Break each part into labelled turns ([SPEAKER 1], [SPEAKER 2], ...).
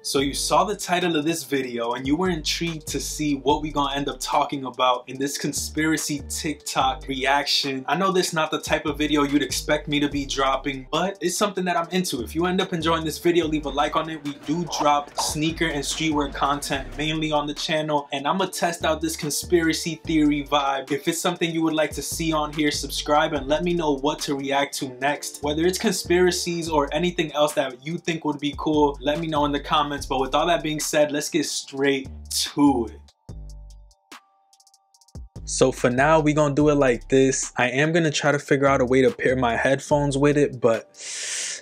[SPEAKER 1] So you saw the title of this video and you were intrigued to see what we gonna end up talking about in this conspiracy TikTok reaction. I know this is not the type of video you'd expect me to be dropping, but it's something that I'm into. If you end up enjoying this video, leave a like on it. We do drop sneaker and streetwear content mainly on the channel and I'm gonna test out this conspiracy theory vibe. If it's something you would like to see on here, subscribe and let me know what to react to next. Whether it's conspiracies or anything else that you think would be cool, let me know in the comments comments. But with all that being said, let's get straight to it. So for now, we gonna do it like this. I am gonna try to figure out a way to pair my headphones with it, but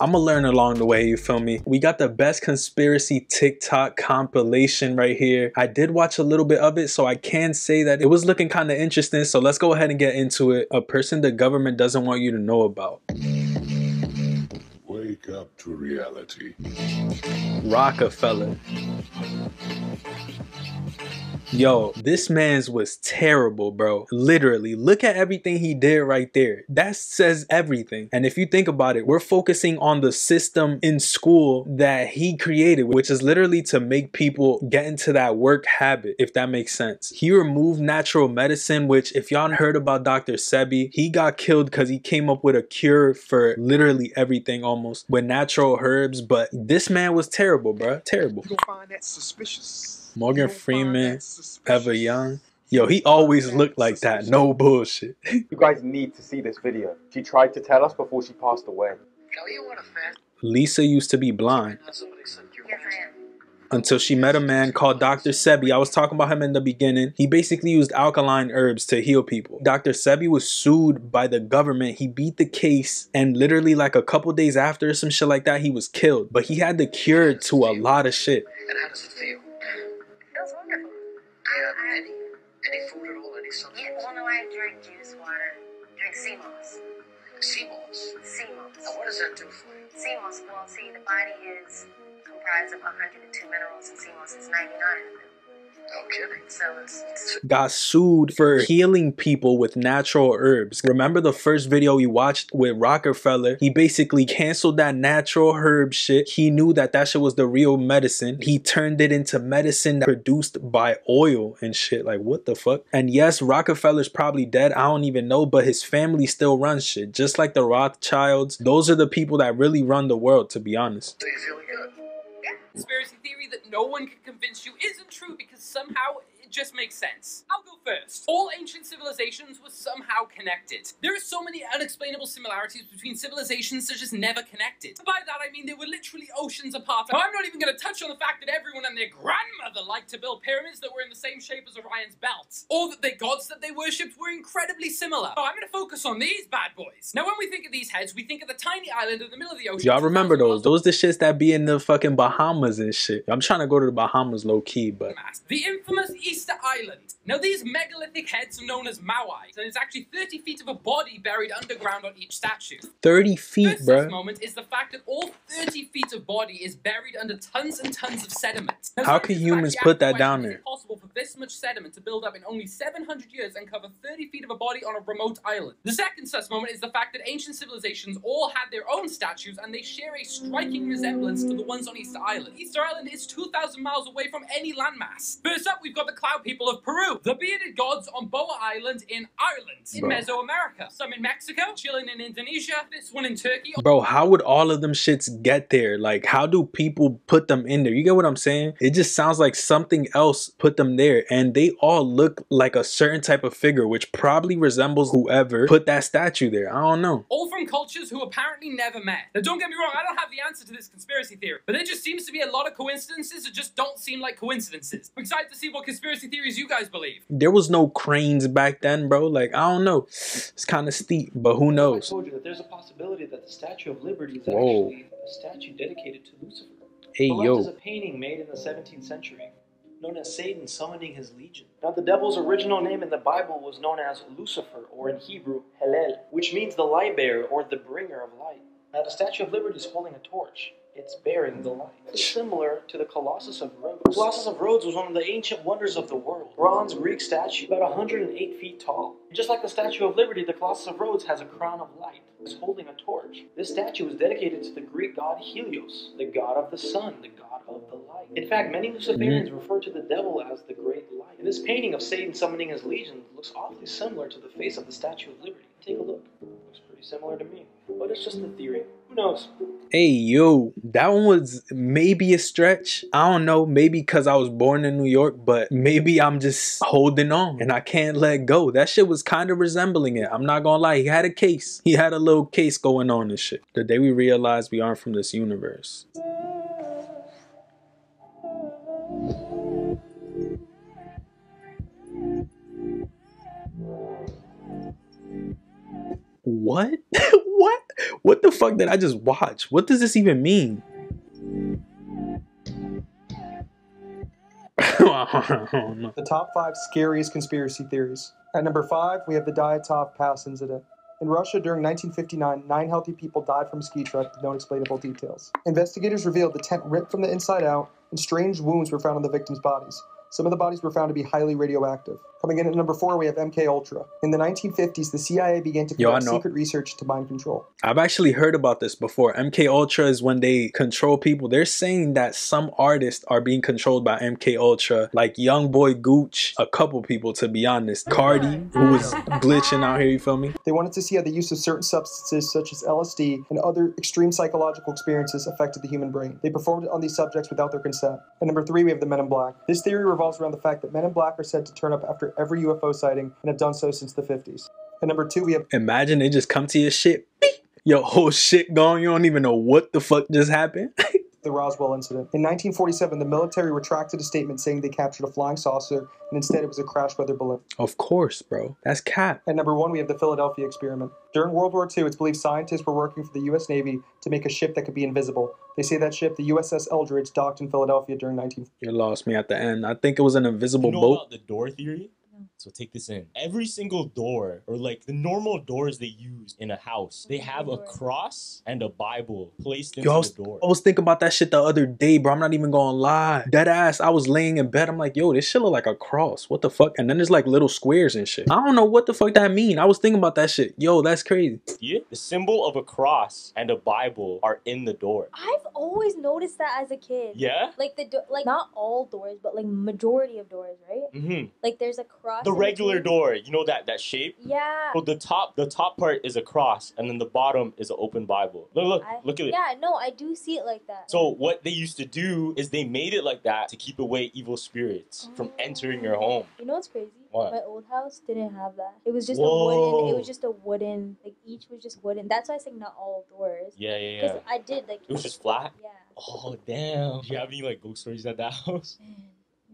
[SPEAKER 1] I'm gonna learn along the way, you feel me? We got the best conspiracy TikTok compilation right here. I did watch a little bit of it, so I can say that it was looking kind of interesting. So let's go ahead and get into it. A person the government doesn't want you to know about
[SPEAKER 2] wake up to reality.
[SPEAKER 1] Rockefeller. Yo, this man's was terrible, bro. Literally, look at everything he did right there. That says everything. And if you think about it, we're focusing on the system in school that he created, which is literally to make people get into that work habit, if that makes sense. He removed natural medicine, which if y'all heard about Dr. Sebi, he got killed because he came up with a cure for literally everything almost with natural herbs. But this man was terrible, bro. Terrible.
[SPEAKER 3] You find that suspicious.
[SPEAKER 1] Morgan Freeman, Eva Young. Yo, he always looked like that. No bullshit.
[SPEAKER 4] you guys need to see this video. She tried to tell us before she passed away.
[SPEAKER 1] Lisa used to be blind. Until she met a man called Dr. Sebi. I was talking about him in the beginning. He basically used alkaline herbs to heal people. Dr. Sebi was sued by the government. He beat the case and literally like a couple days after some shit like that, he was killed. But he had the cure to a lot of shit.
[SPEAKER 5] And how does it feel? All.
[SPEAKER 6] Yeah, well, no, I drink juice water. Drink sea moss.
[SPEAKER 5] Sea moss?
[SPEAKER 6] Sea moss.
[SPEAKER 5] Now, what does that do for you?
[SPEAKER 6] Sea moss, well, see, the body is comprised of 102 minerals, and sea moss is 99 of them.
[SPEAKER 1] Got sued for healing people with natural herbs. Remember the first video we watched with Rockefeller? He basically canceled that natural herb shit. He knew that that shit was the real medicine. He turned it into medicine produced by oil and shit. Like, what the fuck? And yes, Rockefeller's probably dead. I don't even know, but his family still runs shit. Just like the Rothschilds. Those are the people that really run the world, to be honest.
[SPEAKER 5] So you feeling good?
[SPEAKER 7] Conspiracy theory that no one can convince you isn't true because somehow just makes sense. I'll go first. All ancient civilizations were somehow connected. There are so many unexplainable similarities between civilizations that just never connected. By that I mean they were literally oceans apart. Now, I'm not even going to touch on the fact that everyone and their grandmother liked to build pyramids that were in the same shape as Orion's belt. Or that the gods that they worshipped were incredibly similar. Oh, I'm going to focus on these bad boys. Now when we think of these heads, we think of the tiny island in the middle of the ocean.
[SPEAKER 1] Y'all remember those. Those the shits that be in the fucking Bahamas and shit. I'm trying to go to the Bahamas low key, but...
[SPEAKER 7] The infamous East Easter Island. Now these megalithic heads are known as Moai, and it's actually 30 feet of a body buried underground on each statue.
[SPEAKER 1] 30 feet, bro.
[SPEAKER 7] This moment is the fact that all 30 feet of body is buried under tons and tons of sediment. Now,
[SPEAKER 1] How can humans put that down there?
[SPEAKER 7] It's possible for this much sediment to build up in only 700 years and cover 30 feet of a body on a remote island. The second sus moment is the fact that ancient civilizations all had their own statues and they share a striking resemblance to the ones on Easter Island. Easter Island is 2,000 miles away from any landmass. First up, we've got the cloud people of Peru, the bearded gods on Boa Island in Ireland, in Bro. Mesoamerica, some in Mexico, chilling in Indonesia, this one in Turkey.
[SPEAKER 1] Bro, how would all of them shits get there? Like, how do people put them in there? You get what I'm saying? It just sounds like something else put them there, and they all look like a certain type of figure, which probably resembles whoever put that statue there. I don't know.
[SPEAKER 7] All from cultures who apparently never met. Now, don't get me wrong, I don't have the answer to this conspiracy theory, but there just seems to be a lot of coincidences that just don't seem like coincidences. I'm excited to see what conspiracy theories you guys believe.
[SPEAKER 1] There was no cranes back then, bro. Like, I don't know. It's kind of steep, but who knows?
[SPEAKER 8] I told you that there's a possibility that the Statue of Liberty is Whoa. actually a statue dedicated to Lucifer.
[SPEAKER 1] Hey,
[SPEAKER 8] the
[SPEAKER 1] yo.
[SPEAKER 8] is a painting made in the 17th century known as Satan summoning his legion. Now, the devil's original name in the Bible was known as Lucifer, or in Hebrew, Helel, which means the light bearer or the bringer of light. Now, the Statue of Liberty is holding a torch it's bearing the light. It's similar to the Colossus of Rhodes. The Colossus of Rhodes was one of the ancient wonders of the world. Bronze Greek statue, about 108 feet tall. Just like the Statue of Liberty, the Colossus of Rhodes has a crown of light. It's holding a torch. This statue was dedicated to the Greek god Helios, the god of the sun, the god of the light. In fact, many Luciferians mm-hmm. refer to the devil as the great light. And this painting of Satan summoning his legion looks awfully similar to the face of the Statue of Liberty. Take a look. Looks pretty similar to me. But it's just a theory. Knows?
[SPEAKER 1] Hey yo, that one was maybe a stretch. I don't know, maybe because I was born in New York, but maybe I'm just holding on and I can't let go. That shit was kind of resembling it. I'm not gonna lie, he had a case. He had a little case going on and shit. The day we realized we aren't from this universe. What? what? What the fuck did I just watch? What does this even mean?
[SPEAKER 9] The top five scariest conspiracy theories. At number five, we have the Dyatlov Pass incident. In Russia during 1959, nine healthy people died from a ski truck with no explainable details. Investigators revealed the tent ripped from the inside out, and strange wounds were found on the victims' bodies. Some of the bodies were found to be highly radioactive. Coming in at number four, we have MK Ultra. In the 1950s, the CIA began to
[SPEAKER 1] Yo,
[SPEAKER 9] conduct
[SPEAKER 1] know.
[SPEAKER 9] secret research to mind control.
[SPEAKER 1] I've actually heard about this before. MK Ultra is when they control people. They're saying that some artists are being controlled by MK Ultra, like Young Boy Gooch, a couple people to be honest. Cardi, who was glitching out here, you feel me?
[SPEAKER 9] They wanted to see how the use of certain substances such as LSD and other extreme psychological experiences affected the human brain. They performed it on these subjects without their consent. And number three, we have the Men in Black. This theory revolves around the fact that Men in Black are said to turn up after every UFO sighting and have done so since the 50s. And number two, we have
[SPEAKER 1] Imagine they just come to your shit, beep, your whole shit gone. You don't even know what the fuck just happened.
[SPEAKER 9] the Roswell incident. In 1947, the military retracted a statement saying they captured a flying saucer, and instead it was a crash weather balloon.
[SPEAKER 1] of course, bro. That's cap.
[SPEAKER 9] At number one, we have the Philadelphia experiment. During World War II, it's believed scientists were working for the U.S. Navy to make a ship that could be invisible. They say that ship, the USS Eldridge, docked in Philadelphia during 19.
[SPEAKER 1] You lost me at the end. I think it was an invisible
[SPEAKER 10] you know
[SPEAKER 1] boat.
[SPEAKER 10] about the door theory? So take this in. Every single door, or like the normal doors they use in a house, they have a cross and a Bible placed into
[SPEAKER 1] Yo, I was,
[SPEAKER 10] the door.
[SPEAKER 1] I was thinking about that shit the other day, bro. I'm not even gonna lie. Dead ass, I was laying in bed. I'm like, yo, this shit look like a cross. What the fuck? And then there's like little squares and shit. I don't know what the fuck that mean. I was thinking about that shit. Yo, that's crazy.
[SPEAKER 10] Yeah? The symbol of a cross and a Bible are in the door.
[SPEAKER 11] I've always noticed that as a kid.
[SPEAKER 10] Yeah?
[SPEAKER 11] Like the do- like not all doors, but like majority of doors, right?
[SPEAKER 10] Mm-hmm.
[SPEAKER 11] Like there's a cross.
[SPEAKER 10] The
[SPEAKER 11] in
[SPEAKER 10] regular door, you know that that shape?
[SPEAKER 11] Yeah.
[SPEAKER 10] So the top the top part is a cross and then the bottom is an open Bible. Look look
[SPEAKER 11] I-
[SPEAKER 10] look at it.
[SPEAKER 11] Yeah, no, I do see it like that.
[SPEAKER 10] So what they used to do is they made it like that to keep away evil spirits from oh. entering your home.
[SPEAKER 11] You know what's crazy?
[SPEAKER 10] What?
[SPEAKER 11] My old house didn't have that. It was just a wooden. It was just a wooden. Like each was just wooden. That's why I say not all doors.
[SPEAKER 10] Yeah, yeah, yeah. Because.
[SPEAKER 11] I did like.
[SPEAKER 10] It was just flat?
[SPEAKER 11] Yeah.
[SPEAKER 10] Oh damn. Do you have any like ghost stories at that house?
[SPEAKER 11] Man,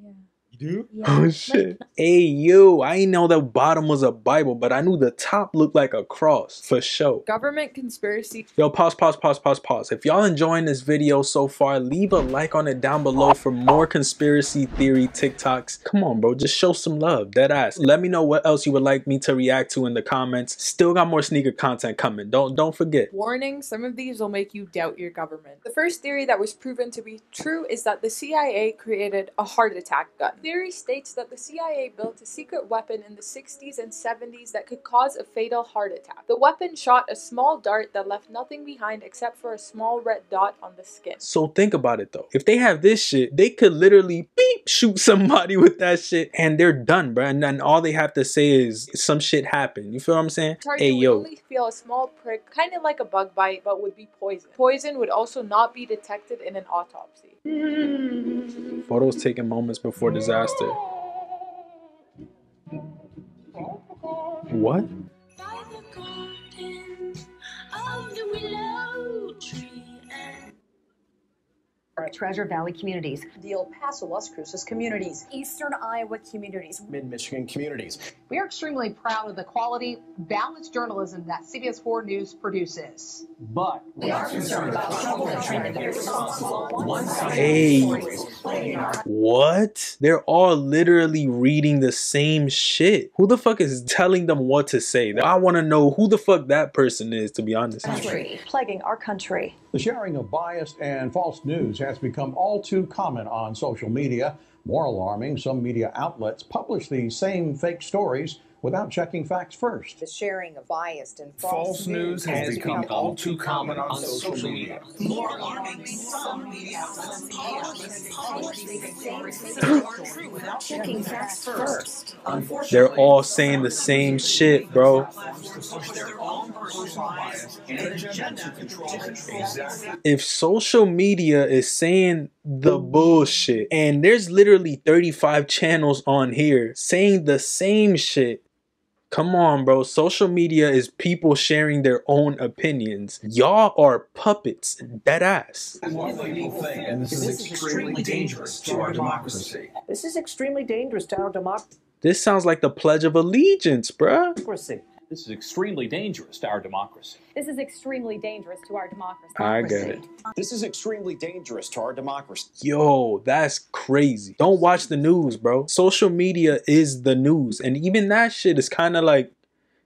[SPEAKER 11] Yeah.
[SPEAKER 10] You do?
[SPEAKER 11] Yeah.
[SPEAKER 1] Oh shit. Hey yo, I ain't know the bottom was a Bible, but I knew the top looked like a cross for sure.
[SPEAKER 12] Government conspiracy.
[SPEAKER 1] Yo, pause, pause, pause, pause, pause. If y'all enjoying this video so far, leave a like on it down below for more conspiracy theory TikToks. Come on, bro, just show some love, dead ass. Let me know what else you would like me to react to in the comments. Still got more sneaker content coming. Don't don't forget.
[SPEAKER 12] Warning, some of these will make you doubt your government. The first theory that was proven to be true is that the CIA created a heart attack gun. Theory states that the CIA built a secret weapon in the 60s and 70s that could cause a fatal heart attack. The weapon shot a small dart that left nothing behind except for a small red dot on the skin.
[SPEAKER 1] So think about it though. If they have this shit, they could literally beep shoot somebody with that shit and they're done, bro. And then all they have to say is some shit happened. You feel what I'm saying?
[SPEAKER 12] Target
[SPEAKER 1] Hey yo.
[SPEAKER 12] only feel a small prick, kind of like a bug bite, but would be poison. Poison would also not be detected in an autopsy.
[SPEAKER 1] Photos taken moments before disaster. What?
[SPEAKER 13] Treasure Valley communities.
[SPEAKER 14] The El Paso, Las Cruces communities.
[SPEAKER 15] Eastern Iowa communities.
[SPEAKER 16] Mid Michigan communities.
[SPEAKER 14] We are extremely proud of the quality, balanced journalism that CBS 4 News produces.
[SPEAKER 16] But
[SPEAKER 14] we are concerned about trouble and trying to be responsible. One
[SPEAKER 1] Hey, what? They're all literally reading the same shit. Who the fuck is telling them what to say? I want to know who the fuck that person is, to be honest.
[SPEAKER 15] Country, plaguing our country.
[SPEAKER 17] The sharing of biased and false news has become all too common on social media. More alarming, some media outlets publish the same fake stories without checking facts first.
[SPEAKER 14] The sharing of biased and
[SPEAKER 16] False news has become all too common on social media.
[SPEAKER 18] More alarming, some media outlets publish without checking facts first.
[SPEAKER 1] They're all saying the same shit, bro.
[SPEAKER 18] push their own personal bias and agenda to control it.
[SPEAKER 1] If social media is saying the bullshit, and there's literally 35 channels on here saying the same shit, Come on, bro. Social media is people sharing their own opinions. Y'all are puppets, dead ass.
[SPEAKER 16] One legal thing, and this, is extremely dangerous to our democracy.
[SPEAKER 19] This is extremely dangerous to our democracy.
[SPEAKER 1] This sounds like the Pledge of Allegiance, bruh.
[SPEAKER 20] This is extremely dangerous to our democracy.
[SPEAKER 21] This is extremely dangerous to our democracy.
[SPEAKER 1] I get it.
[SPEAKER 22] This is extremely dangerous to our democracy.
[SPEAKER 1] Yo, that's crazy. Don't watch the news, bro. Social media is the news. And even that shit is kind of like,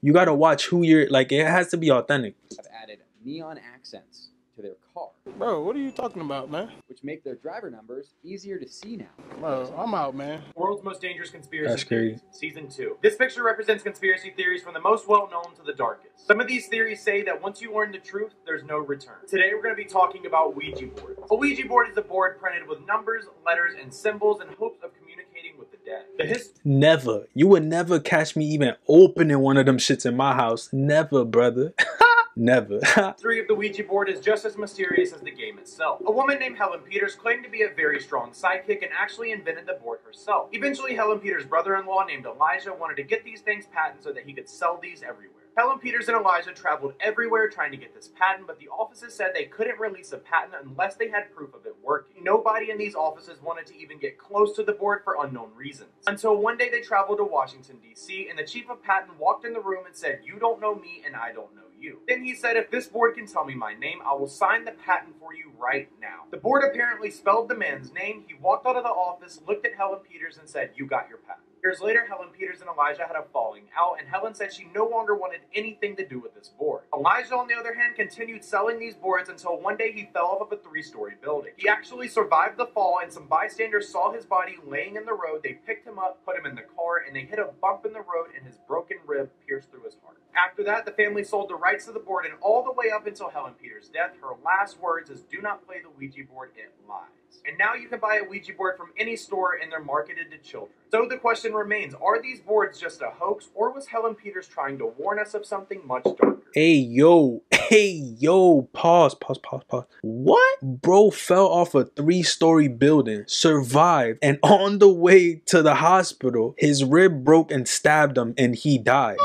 [SPEAKER 1] you gotta watch who you're, like, it has to be authentic.
[SPEAKER 23] I've added neon accents to their car.
[SPEAKER 24] Bro, what are you talking about, man?
[SPEAKER 23] Which make their driver numbers easier to see now.
[SPEAKER 24] Bro, I'm out, man.
[SPEAKER 25] World's Most Dangerous Conspiracy
[SPEAKER 1] That's
[SPEAKER 25] Theories,
[SPEAKER 1] crazy.
[SPEAKER 25] Season 2. This picture represents conspiracy theories from the most well known to the darkest. Some of these theories say that once you learn the truth, there's no return. Today we're going to be talking about Ouija boards. A Ouija board is a board printed with numbers, letters, and symbols in hopes of communicating with the dead. The his-
[SPEAKER 1] Never. You would never catch me even opening one of them shits in my house. Never, brother. never.
[SPEAKER 25] history of the Ouija board is just as mysterious as the game itself. A woman named Helen Peters claimed to be a very strong sidekick and actually invented the board herself. Eventually, Helen Peters' brother-in-law named Elijah wanted to get these things patented so that he could sell these everywhere. Helen Peters and Elijah traveled everywhere trying to get this patent, but the offices said they couldn't release a patent unless they had proof of it working. Nobody in these offices wanted to even get close to the board for unknown reasons. Until one day they traveled to Washington, D.C., and the chief of patent walked in the room and said, You don't know me, and I don't know you. Then he said, If this board can tell me my name, I will sign the patent for you right now. The board apparently spelled the man's name. He walked out of the office, looked at Helen Peters, and said, You got your patent. Years later, Helen Peters and Elijah had a falling out, and Helen said she no longer wanted anything to do with this board. Elijah, on the other hand, continued selling these boards until one day he fell off of a three story building. He actually survived the fall, and some bystanders saw his body laying in the road. They picked him up, put him in the car, and they hit a bump in the road, and his broken rib pierced through his heart. After that, the family sold the rights to the board, and all the way up until Helen Peters' death, her last words is Do not play the Ouija board, it lies. And now you can buy a Ouija board from any store, and they're marketed to children. So the question remains are these boards just a hoax, or was Helen Peters trying to warn us of something much darker?
[SPEAKER 1] Hey yo, hey yo, pause, pause, pause, pause. What? Bro fell off a three story building, survived, and on the way to the hospital, his rib broke and stabbed him, and he died.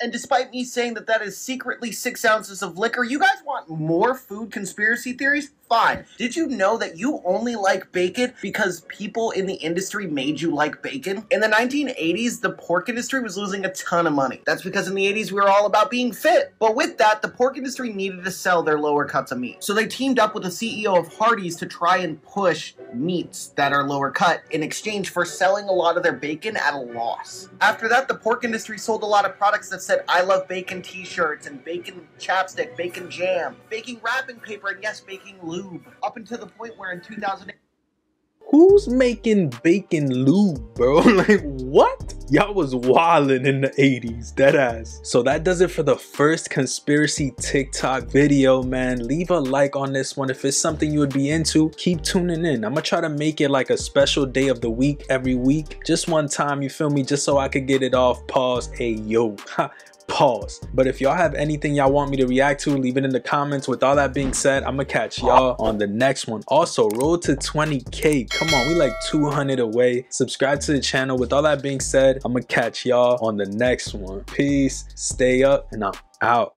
[SPEAKER 26] And despite me saying that that is secretly six ounces of liquor, you guys want more food conspiracy theories? Did you know that you only like bacon because people in the industry made you like bacon? In the 1980s, the pork industry was losing a ton of money. That's because in the 80s, we were all about being fit. But with that, the pork industry needed to sell their lower cuts of meat. So they teamed up with the CEO of Hardee's to try and push meats that are lower cut in exchange for selling a lot of their bacon at a loss. After that, the pork industry sold a lot of products that said, I love bacon t shirts and bacon chapstick, bacon jam, baking wrapping paper, and yes, baking lube. Up until the point where in 2008,
[SPEAKER 1] Who's making bacon lube, bro? like, what? Y'all was wildin' in the 80s, dead ass. So that does it for the first conspiracy TikTok video, man. Leave a like on this one. If it's something you would be into, keep tuning in. I'm gonna try to make it like a special day of the week every week. Just one time, you feel me? Just so I could get it off. Pause. Hey, yo. pause. But if y'all have anything y'all want me to react to, leave it in the comments. With all that being said, I'm gonna catch y'all on the next one. Also, road to 20k. Come on, we like 200 away. Subscribe to the channel. With all that being said, I'm gonna catch y'all on the next one. Peace, stay up, and I'm out.